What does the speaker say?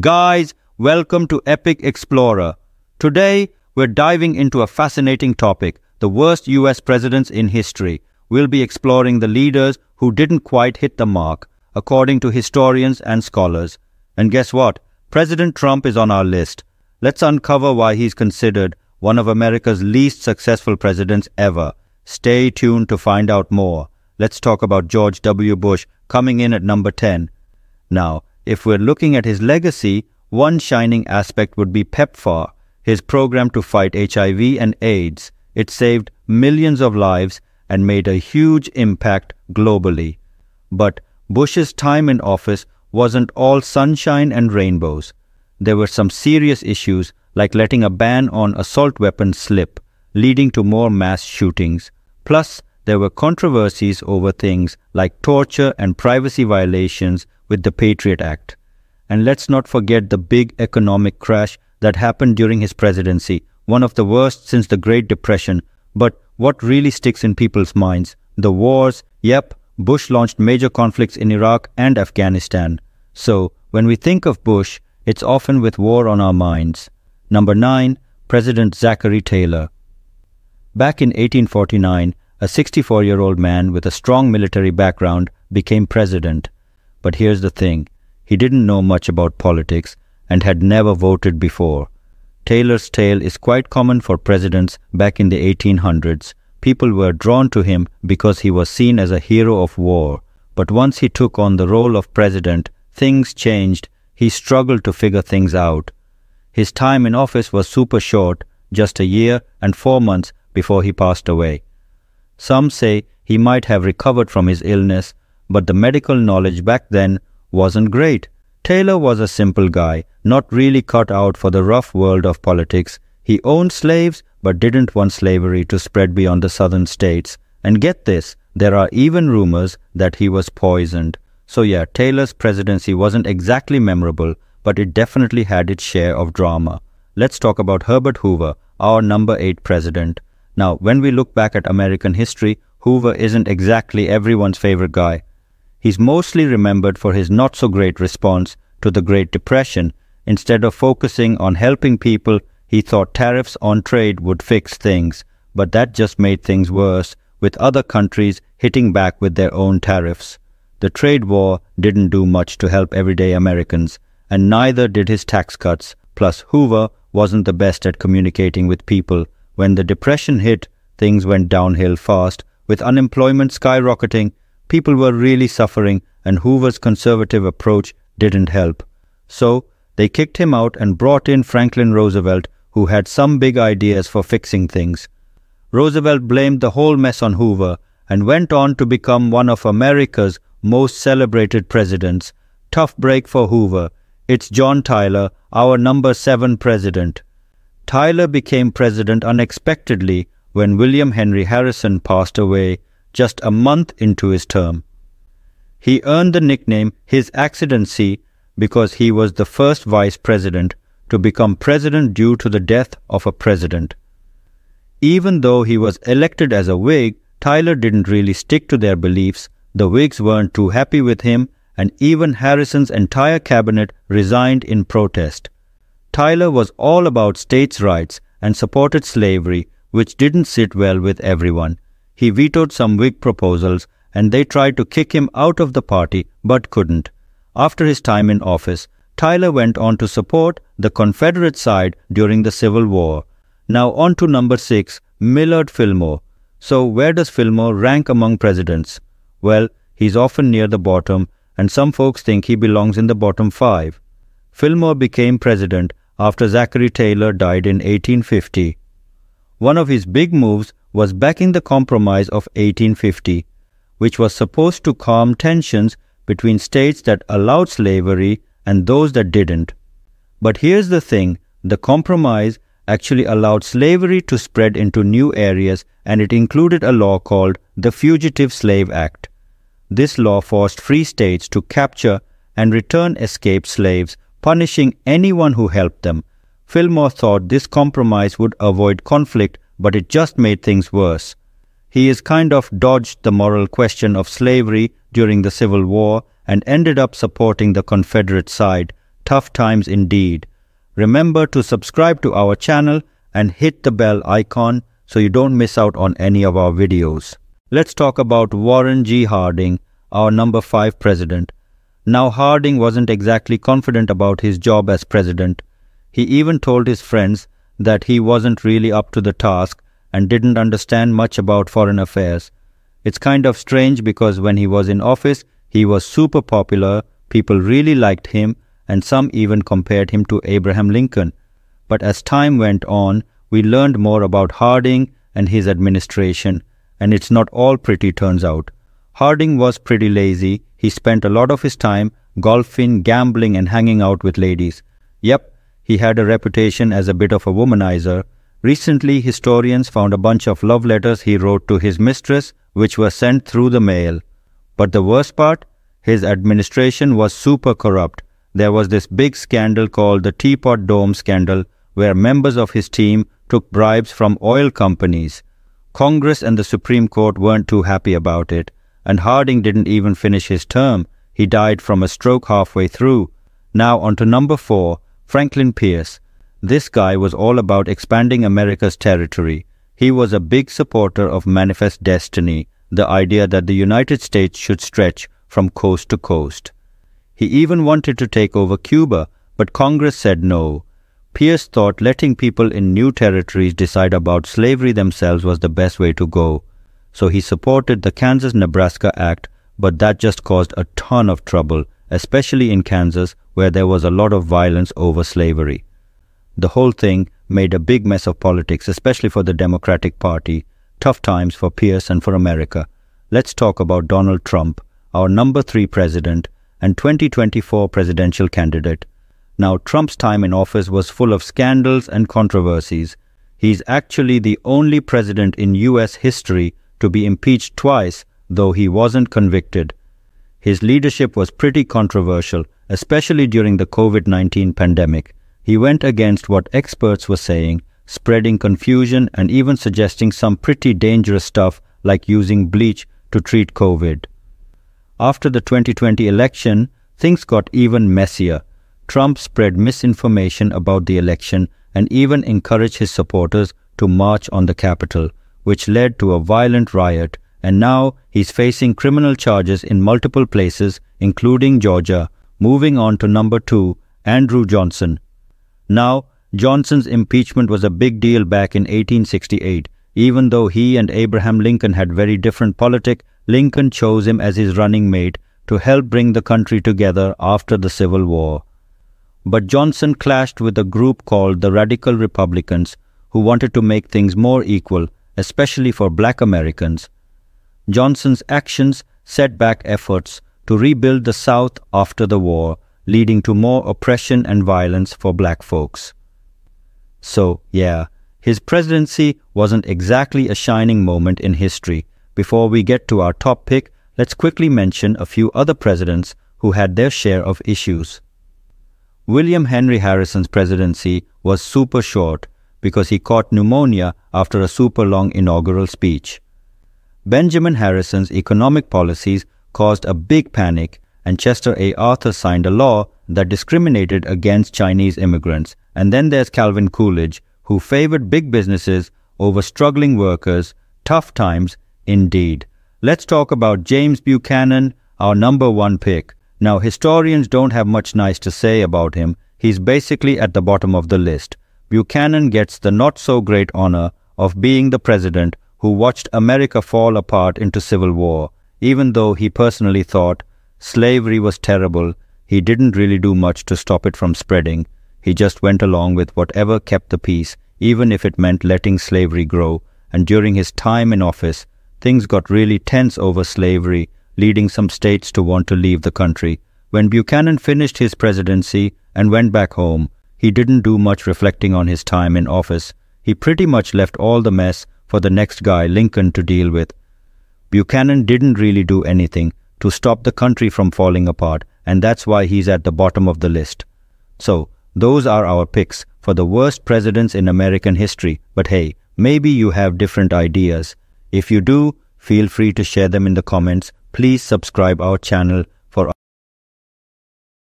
Guys, welcome to Epic Explorer. Today, we're diving into a fascinating topic the worst US presidents in history. We'll be exploring the leaders who didn't quite hit the mark, according to historians and scholars. And guess what? President Trump is on our list. Let's uncover why he's considered one of America's least successful presidents ever. Stay tuned to find out more. Let's talk about George W. Bush coming in at number 10. Now, if we're looking at his legacy, one shining aspect would be PEPFAR, his program to fight HIV and AIDS. It saved millions of lives and made a huge impact globally. But Bush's time in office wasn't all sunshine and rainbows. There were some serious issues like letting a ban on assault weapons slip, leading to more mass shootings. Plus, there were controversies over things like torture and privacy violations with the Patriot Act. And let's not forget the big economic crash that happened during his presidency, one of the worst since the Great Depression. But what really sticks in people's minds? The wars, yep, Bush launched major conflicts in Iraq and Afghanistan. So, when we think of Bush, it's often with war on our minds. Number 9. President Zachary Taylor. Back in 1849, a 64 year old man with a strong military background became president. But here's the thing he didn't know much about politics and had never voted before. Taylor's tale is quite common for presidents back in the 1800s. People were drawn to him because he was seen as a hero of war. But once he took on the role of president, things changed. He struggled to figure things out. His time in office was super short, just a year and four months before he passed away. Some say he might have recovered from his illness but the medical knowledge back then wasn't great. Taylor was a simple guy, not really cut out for the rough world of politics. He owned slaves, but didn't want slavery to spread beyond the southern states. And get this, there are even rumors that he was poisoned. So yeah, Taylor's presidency wasn't exactly memorable, but it definitely had its share of drama. Let's talk about Herbert Hoover, our number 8 president. Now, when we look back at American history, Hoover isn't exactly everyone's favorite guy. He's mostly remembered for his not so great response to the Great Depression. Instead of focusing on helping people, he thought tariffs on trade would fix things, but that just made things worse, with other countries hitting back with their own tariffs. The trade war didn't do much to help everyday Americans, and neither did his tax cuts. Plus, Hoover wasn't the best at communicating with people. When the Depression hit, things went downhill fast, with unemployment skyrocketing People were really suffering, and Hoover's conservative approach didn't help. So, they kicked him out and brought in Franklin Roosevelt, who had some big ideas for fixing things. Roosevelt blamed the whole mess on Hoover and went on to become one of America's most celebrated presidents. Tough break for Hoover. It's John Tyler, our number seven president. Tyler became president unexpectedly when William Henry Harrison passed away just a month into his term. He earned the nickname His Accidency because he was the first vice president to become president due to the death of a president. Even though he was elected as a Whig, Tyler didn't really stick to their beliefs. The Whigs weren't too happy with him, and even Harrison's entire cabinet resigned in protest. Tyler was all about states' rights and supported slavery, which didn't sit well with everyone. He vetoed some Whig proposals and they tried to kick him out of the party but couldn't. After his time in office, Tyler went on to support the Confederate side during the Civil War. Now on to number 6, Millard Fillmore. So where does Fillmore rank among presidents? Well, he's often near the bottom and some folks think he belongs in the bottom 5. Fillmore became president after Zachary Taylor died in 1850. One of his big moves was backing the Compromise of 1850, which was supposed to calm tensions between states that allowed slavery and those that didn't. But here's the thing the Compromise actually allowed slavery to spread into new areas and it included a law called the Fugitive Slave Act. This law forced free states to capture and return escaped slaves, punishing anyone who helped them. Fillmore thought this compromise would avoid conflict but it just made things worse. He is kind of dodged the moral question of slavery during the Civil War and ended up supporting the Confederate side. tough times indeed. Remember to subscribe to our channel and hit the bell icon so you don't miss out on any of our videos. Let's talk about Warren G. Harding, our number 5 president. Now Harding wasn't exactly confident about his job as president. He even told his friends that he wasn't really up to the task and didn't understand much about foreign affairs. It's kind of strange because when he was in office, he was super popular, people really liked him, and some even compared him to Abraham Lincoln. But as time went on, we learned more about Harding and his administration, and it's not all pretty turns out. Harding was pretty lazy. He spent a lot of his time golfing, gambling, and hanging out with ladies. Yep, he had a reputation as a bit of a womanizer. Recently, historians found a bunch of love letters he wrote to his mistress, which were sent through the mail. But the worst part? His administration was super corrupt. There was this big scandal called the Teapot Dome scandal, where members of his team took bribes from oil companies. Congress and the Supreme Court weren't too happy about it and Harding didn't even finish his term. He died from a stroke halfway through. Now on to number four, Franklin Pierce. This guy was all about expanding America's territory. He was a big supporter of Manifest Destiny, the idea that the United States should stretch from coast to coast. He even wanted to take over Cuba, but Congress said no. Pierce thought letting people in new territories decide about slavery themselves was the best way to go so he supported the Kansas Nebraska Act, but that just caused a ton of trouble, especially in Kansas, where there was a lot of violence over slavery. The whole thing made a big mess of politics, especially for the Democratic Party. Tough times for Pierce and for America. Let's talk about Donald Trump, our number three president and 2024 presidential candidate. Now, Trump's time in office was full of scandals and controversies. He's actually the only president in US history to be impeached twice, though he wasn't convicted. His leadership was pretty controversial, especially during the COVID 19 pandemic. He went against what experts were saying, spreading confusion and even suggesting some pretty dangerous stuff like using bleach to treat COVID. After the 2020 election, things got even messier. Trump spread misinformation about the election and even encouraged his supporters to march on the Capitol, which led to a violent riot, and now he's facing criminal charges in multiple places, including Georgia. Moving on to number two, Andrew Johnson. Now, Johnson's impeachment was a big deal back in 1868. Even though he and Abraham Lincoln had very different politics, Lincoln chose him as his running mate to help bring the country together after the Civil War. But Johnson clashed with a group called the Radical Republicans, who wanted to make things more equal especially for black Americans, Johnson's actions set back efforts to rebuild the South after the war, leading to more oppression and violence for black folks. So, yeah, his presidency wasn't exactly a shining moment in history. Before we get to our top pick, let's quickly mention a few other presidents who had their share of issues. William Henry Harrison's presidency was super short, because he caught pneumonia after a super long inaugural speech. Benjamin Harrison's economic policies caused a big panic, and Chester A. Arthur signed a law that discriminated against Chinese immigrants. And then there's Calvin Coolidge, who favored big businesses over struggling workers. Tough times, indeed. Let's talk about James Buchanan, our number one pick. Now, historians don't have much nice to say about him. He's basically at the bottom of the list. Buchanan gets the not so great honor of being the president who watched America fall apart into civil war. Even though he personally thought slavery was terrible, he didn't really do much to stop it from spreading. He just went along with whatever kept the peace, even if it meant letting slavery grow. And during his time in office, things got really tense over slavery, leading some states to want to leave the country. When Buchanan finished his presidency and went back home, he didn't do much reflecting on his time in office. He pretty much left all the mess for the next guy, Lincoln, to deal with. Buchanan didn't really do anything to stop the country from falling apart, and that's why he's at the bottom of the list. So, those are our picks for the worst presidents in American history. But hey, maybe you have different ideas. If you do, feel free to share them in the comments. Please subscribe our channel